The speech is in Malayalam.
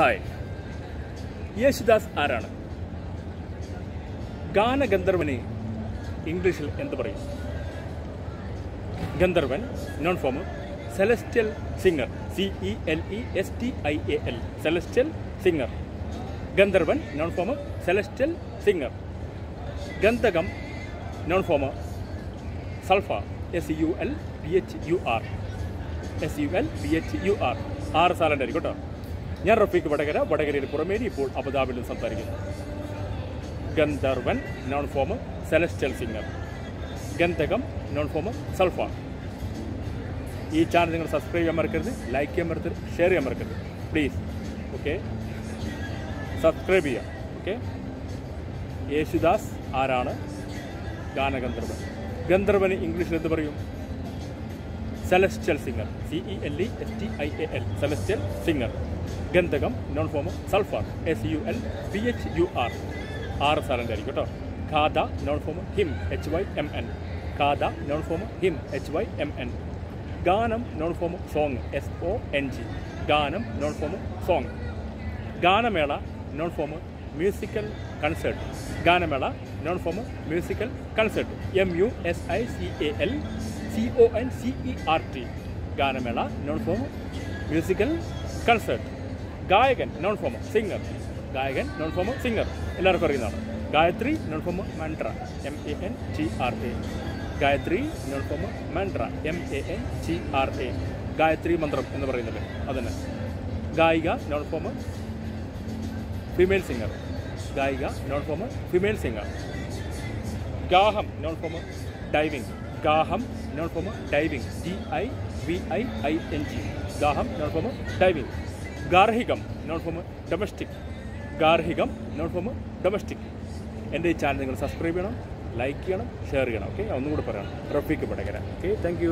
ഹായ്. യേശുദാസ് ആരാണ്? ഗാനഗന്ധർവനെ ഇംഗ്ലീഷിൽ എന്ത് പറയും? ഗന്ധർവൻ noun form celestial singer C E L E S T I A L celestial singer Gandharvan noun form celestial singer ഗന്ധകം noun form sulphur S U L P H U R S U L P H U R ആറ് സാലണ്ടായിരിക്കും കേട്ടോ. ഞാൻ റഫീഖ് വടകര വടകരയിൽ പുറമേരി ഇപ്പോൾ അബുദാബിയിൽ നിന്ന് സംസാരിക്കുന്നു. ഗന്ധർവൻ നോൺ ഫോം സെലസ്റ്റൽ സിംഗർ ഗന്ധകം നോൺ ഫോം സൾഫ ഈ ചാനൽ നിങ്ങൾ സബ്സ്ക്രൈബ് ചെയ്യാൻ മറക്കരുത് ലൈക്ക് ചെയ്യാൻ മറക്കരുത് ഷെയർ ചെയ്യാൻ മറക്കരുത്. പ്ലീസ് ഓക്കെ സബ്സ്ക്രൈബ് ചെയ്യാം ഓക്കെ യേശുദാസ് ആരാണ്? ഗാനഗന്ധർവൻ. ഗന്ധർവന് ഇംഗ്ലീഷിൽ എന്ത് പറയും? Celestial singer C E L E S T I A L celestial singer ഗന്ധകം noun form sulphur S U L P H U R ആറ് സാലന്റ് ആയിരിക്കും കേട്ടോ. ഖാദ noun form hymn H Y M N ഖാദ noun form hymn H Y M N ഗാനം noun form song S O N G ഗാനം നോൺ ഫോം സോങ് ഗാനമേള നോൺ ഫോം മ്യൂസിക്കൽ കൺസേർട്ട് ഗാനമേള noun form musical concert M U S I C A L C O N C E R T ഗാനമേള നോൺ ഫോം മ്യൂസിക്കൽ കൺസേർട്ട് ഗായകൻ നോൺ ഫോം സിംഗർ ഗായകൻ നോൺ ഫോം സിംഗർ എല്ലാവർക്കും അറിയുന്നതാണ്. Gayatri noun form mantra M A N G R A Gayatri noun form mantra M A N G R A Gayatri മന്ത്രം എന്ന് പറയുന്നത് അതന്നെ. ഗായിക നോൺ ഫോം ഫീമെയിൽ സിംഗർ ഗായിക നോൺ ഫോം ഫീമെയിൽ സിംഗർ ഗാഹം noun form diving ഗാഹം noun form diving G I V I I N G ഗാഹം noun form diving ഗാർഹികം നോൺ ഫോം ഡൊമസ്റ്റിക് ഗാർഹികം നോൺ ഫോം ഡൊമസ്റ്റിക് എന്റെ ഈ ചാനൽ നിങ്ങൾ സബ്സ്ക്രൈബ് ചെയ്യണം ലൈക്ക് ചെയ്യണം ഷെയർ ചെയ്യണം. ഓക്കെ ഒന്നുകൂടെ പറയണം. റഫീക്ക് പടകര. Okay thank